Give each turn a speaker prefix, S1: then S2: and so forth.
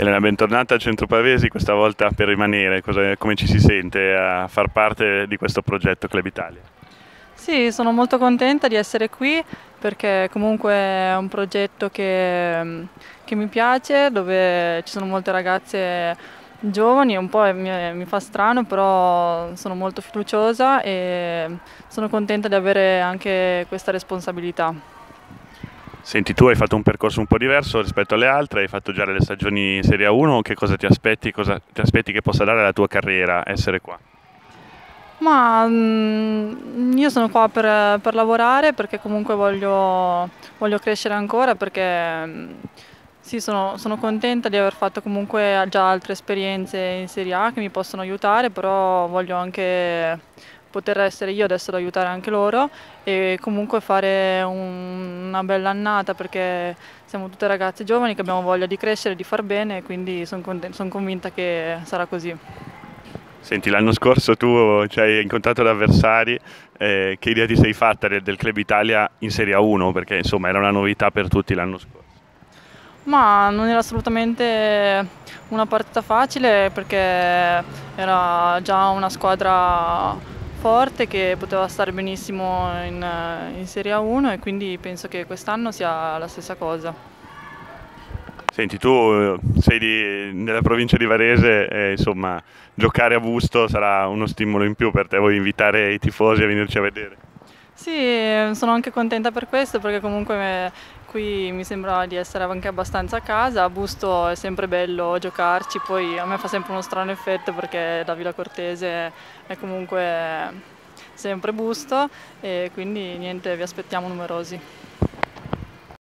S1: Elena, bentornata al Centro Pavesi, questa volta per rimanere. Cosa, come ci si sente a far parte di questo progetto Club Italia?
S2: Sì, sono molto contenta di essere qui perché comunque è un progetto che, che mi piace, dove ci sono molte ragazze giovani, un po' mi, mi, fa strano, però sono molto fiduciosa e sono contenta di avere anche questa responsabilità.
S1: Senti, tu hai fatto un percorso un po' diverso rispetto alle altre, hai fatto già le stagioni Serie 1, che cosa ti aspetti, cosa ti aspetti che possa dare alla tua carriera essere qua?
S2: Ma mm, io sono qua per, per lavorare perché comunque voglio, voglio, crescere ancora perché mm, sì, sono, sono, contenta di aver fatto comunque già altre esperienze in Serie A che mi possono aiutare, però voglio anche poter essere io adesso ad aiutare anche loro e comunque fare un, una bella annata perché siamo tutte ragazze giovani che abbiamo voglia di crescere, di far bene e quindi sono son convinta che sarà così.
S1: Senti, l'anno scorso tu ci hai incontrato l'avversari, eh, che idea ti sei fatta del, del, Club Italia in Serie 1? Perché insomma era una novità per tutti l'anno scorso.
S2: Ma non era assolutamente una partita facile perché era già una squadra forte che poteva stare benissimo in, in Serie 1 e quindi penso che quest'anno sia la stessa cosa.
S1: Senti, tu eh, sei di, nella provincia di Varese e insomma giocare a Busto sarà uno stimolo in più per te, vuoi invitare i tifosi a venirci a vedere?
S2: Sì, sono anche contenta per questo perché comunque qui mi sembra di essere anche abbastanza a casa, a Busto è sempre bello giocarci, poi a me fa sempre uno strano effetto perché da Villa Cortese è comunque sempre Busto e quindi niente, vi aspettiamo numerosi.